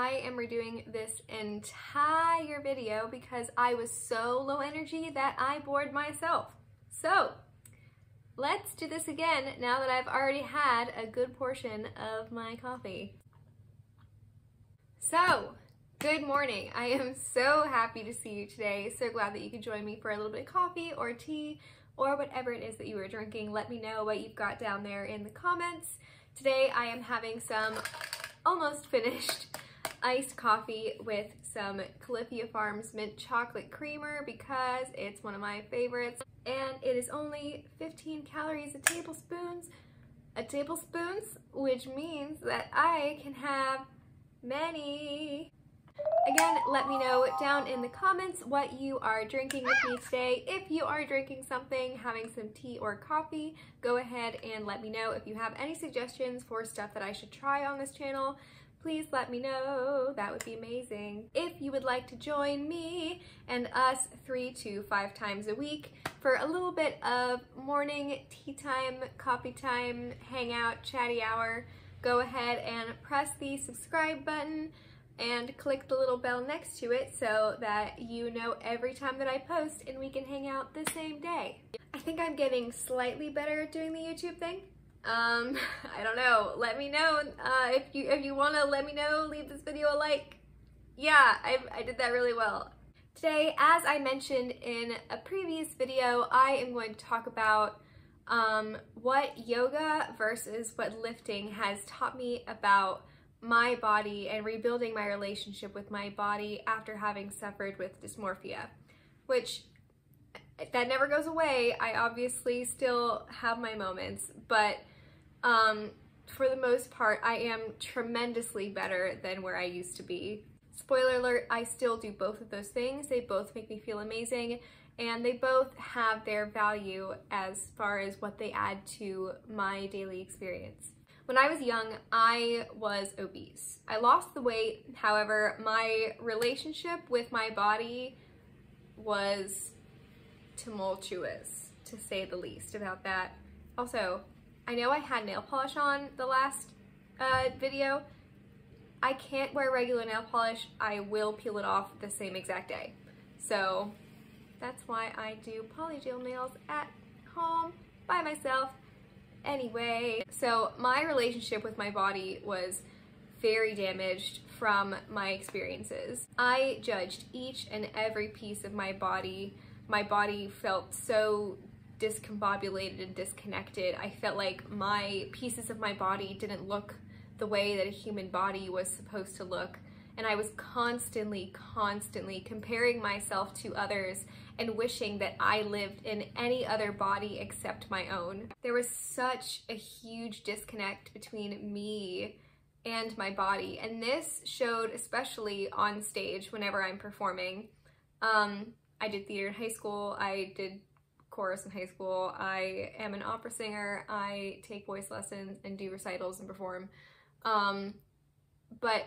I am redoing this entire video because I was so low energy that I bored myself. So let's do this again now that I've already had a good portion of my coffee. So, good morning. I am so happy to see you today. So glad that you could join me for a little bit of coffee or tea or whatever it is that you are drinking. Let me know what you've got down there in the comments. Today I am having some almost finished iced coffee with some Califia Farms mint chocolate creamer because it's one of my favorites and it is only 15 calories a tablespoons a tablespoons which means that I can have many Again, let me know down in the comments what you are drinking with me today. If you are drinking something, having some tea or coffee, go ahead and let me know. If you have any suggestions for stuff that I should try on this channel, please let me know. That would be amazing. If you would like to join me and us three to five times a week for a little bit of morning tea time, coffee time, hangout, chatty hour, go ahead and press the subscribe button and click the little bell next to it so that you know every time that I post and we can hang out the same day. I think I'm getting slightly better at doing the YouTube thing. Um, I don't know. Let me know uh, if you if you want to let me know. Leave this video a like. Yeah, I, I did that really well. Today, as I mentioned in a previous video, I am going to talk about um, what yoga versus what lifting has taught me about my body and rebuilding my relationship with my body after having suffered with dysmorphia, which that never goes away. I obviously still have my moments, but um, for the most part, I am tremendously better than where I used to be. Spoiler alert, I still do both of those things. They both make me feel amazing and they both have their value as far as what they add to my daily experience. When I was young, I was obese. I lost the weight, however, my relationship with my body was tumultuous, to say the least about that. Also, I know I had nail polish on the last uh, video. I can't wear regular nail polish. I will peel it off the same exact day. So that's why I do polygel nails at home by myself Anyway, so my relationship with my body was very damaged from my experiences. I judged each and every piece of my body. My body felt so discombobulated and disconnected. I felt like my pieces of my body didn't look the way that a human body was supposed to look. And I was constantly, constantly comparing myself to others and wishing that I lived in any other body except my own. There was such a huge disconnect between me and my body, and this showed especially on stage whenever I'm performing. Um, I did theater in high school, I did chorus in high school, I am an opera singer, I take voice lessons and do recitals and perform. Um, but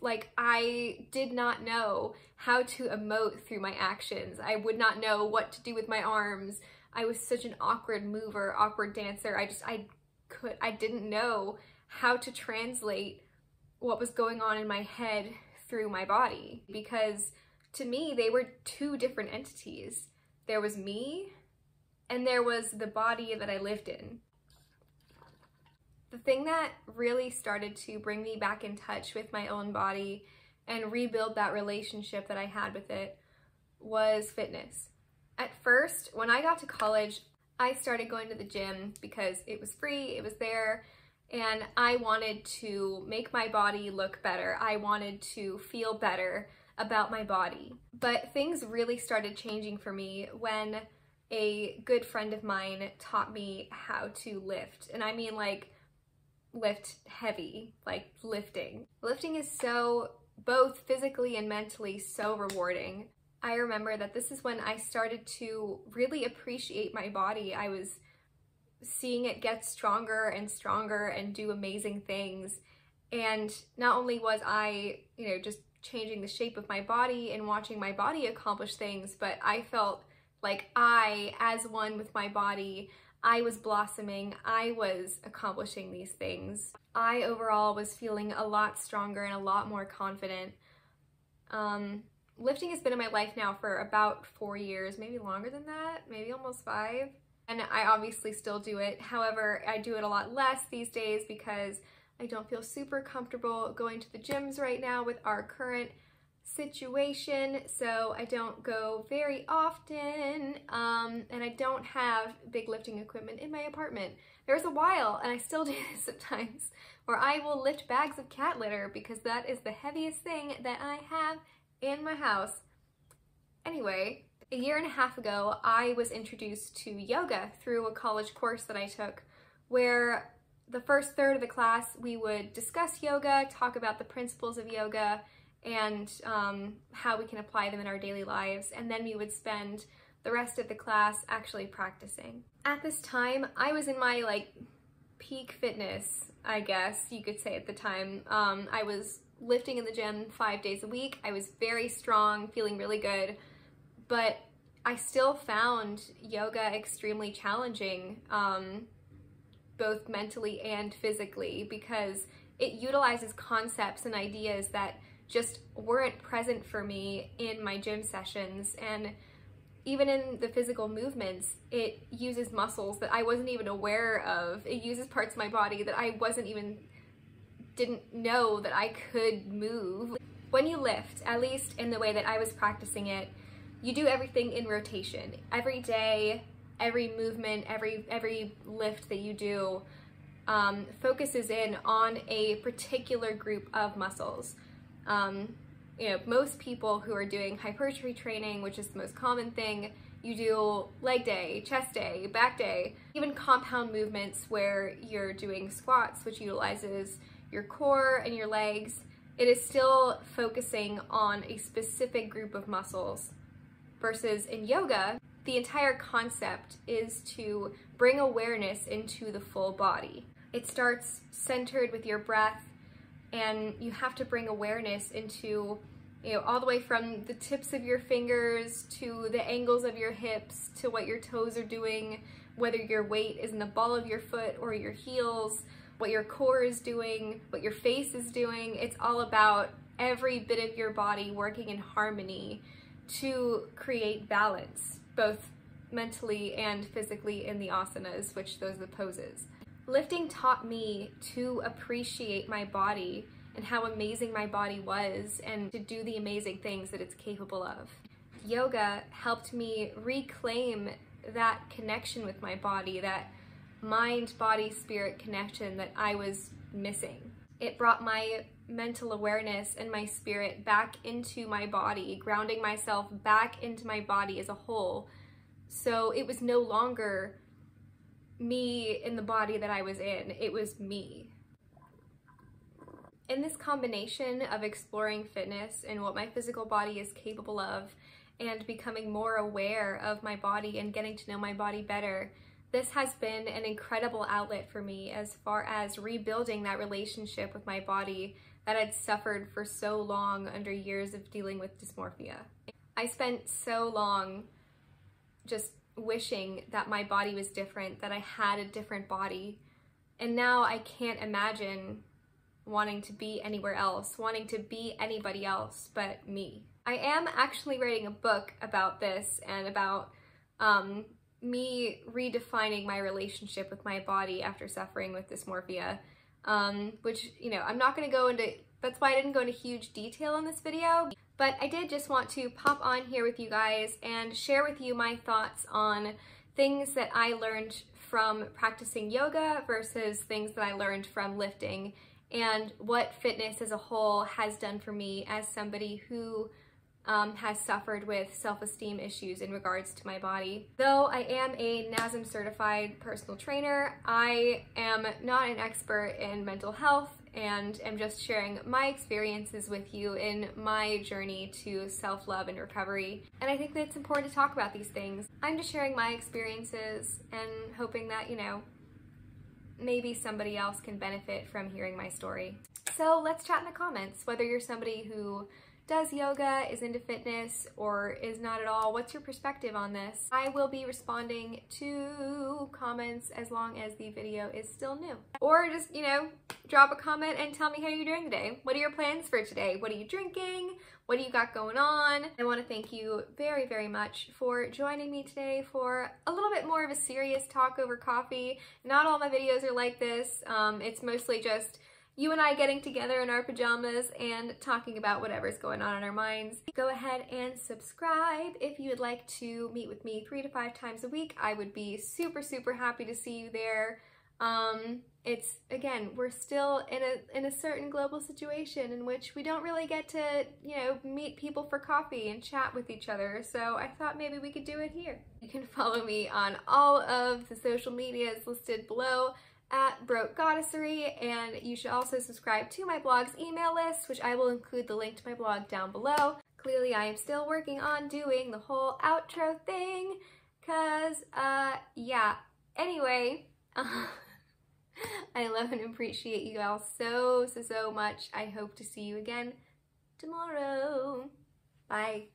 like I did not know how to emote through my actions. I would not know what to do with my arms. I was such an awkward mover, awkward dancer. I just, I could, I didn't know how to translate what was going on in my head through my body because to me, they were two different entities. There was me and there was the body that I lived in. The thing that really started to bring me back in touch with my own body and rebuild that relationship that I had with it was fitness. At first, when I got to college, I started going to the gym because it was free, it was there, and I wanted to make my body look better. I wanted to feel better about my body. But things really started changing for me when a good friend of mine taught me how to lift. And I mean like lift heavy, like lifting. Lifting is so, both physically and mentally, so rewarding. I remember that this is when I started to really appreciate my body. I was seeing it get stronger and stronger and do amazing things. And not only was I, you know, just changing the shape of my body and watching my body accomplish things, but I felt like I, as one with my body, I was blossoming, I was accomplishing these things. I overall was feeling a lot stronger and a lot more confident. Um, lifting has been in my life now for about four years, maybe longer than that, maybe almost five. And I obviously still do it. However, I do it a lot less these days because I don't feel super comfortable going to the gyms right now with our current situation, so I don't go very often, um, and I don't have big lifting equipment in my apartment. There was a while, and I still do this sometimes, where I will lift bags of cat litter because that is the heaviest thing that I have in my house. Anyway, a year and a half ago, I was introduced to yoga through a college course that I took where the first third of the class we would discuss yoga, talk about the principles of yoga, and um, how we can apply them in our daily lives. And then we would spend the rest of the class actually practicing. At this time, I was in my like peak fitness, I guess you could say at the time. Um, I was lifting in the gym five days a week. I was very strong, feeling really good, but I still found yoga extremely challenging, um, both mentally and physically, because it utilizes concepts and ideas that just weren't present for me in my gym sessions. And even in the physical movements, it uses muscles that I wasn't even aware of. It uses parts of my body that I wasn't even, didn't know that I could move. When you lift, at least in the way that I was practicing it, you do everything in rotation. Every day, every movement, every, every lift that you do um, focuses in on a particular group of muscles. Um, you know, most people who are doing hypertrophy training, which is the most common thing, you do leg day, chest day, back day, even compound movements where you're doing squats, which utilizes your core and your legs. It is still focusing on a specific group of muscles versus in yoga, the entire concept is to bring awareness into the full body. It starts centered with your breath and you have to bring awareness into you know all the way from the tips of your fingers to the angles of your hips to what your toes are doing whether your weight is in the ball of your foot or your heels what your core is doing what your face is doing it's all about every bit of your body working in harmony to create balance both mentally and physically in the asanas which those are the poses Lifting taught me to appreciate my body and how amazing my body was and to do the amazing things that it's capable of. Yoga helped me reclaim that connection with my body, that mind, body, spirit connection that I was missing. It brought my mental awareness and my spirit back into my body, grounding myself back into my body as a whole. So it was no longer me in the body that I was in. It was me. In this combination of exploring fitness and what my physical body is capable of and becoming more aware of my body and getting to know my body better, this has been an incredible outlet for me as far as rebuilding that relationship with my body that I'd suffered for so long under years of dealing with dysmorphia. I spent so long just wishing that my body was different, that I had a different body. And now I can't imagine wanting to be anywhere else, wanting to be anybody else but me. I am actually writing a book about this and about um, me redefining my relationship with my body after suffering with dysmorphia, um, which, you know, I'm not going to go into, that's why I didn't go into huge detail in this video. But I did just want to pop on here with you guys and share with you my thoughts on things that I learned from practicing yoga versus things that I learned from lifting and what fitness as a whole has done for me as somebody who um, has suffered with self-esteem issues in regards to my body. Though I am a NASM certified personal trainer, I am not an expert in mental health and am just sharing my experiences with you in my journey to self-love and recovery. And I think that it's important to talk about these things. I'm just sharing my experiences and hoping that, you know, maybe somebody else can benefit from hearing my story. So let's chat in the comments, whether you're somebody who does yoga, is into fitness, or is not at all. What's your perspective on this? I will be responding to comments as long as the video is still new. Or just, you know, drop a comment and tell me how you're doing today. What are your plans for today? What are you drinking? What do you got going on? I want to thank you very, very much for joining me today for a little bit more of a serious talk over coffee. Not all my videos are like this. Um, it's mostly just you and I getting together in our pajamas and talking about whatever's going on in our minds. Go ahead and subscribe if you would like to meet with me three to five times a week. I would be super, super happy to see you there. Um, it's again, we're still in a in a certain global situation in which we don't really get to, you know, meet people for coffee and chat with each other. So I thought maybe we could do it here. You can follow me on all of the social medias listed below at Broke Goddessery, and you should also subscribe to my blog's email list, which I will include the link to my blog down below. Clearly, I am still working on doing the whole outro thing, cause, uh, yeah. Anyway, I love and appreciate you all so, so, so much. I hope to see you again tomorrow. Bye.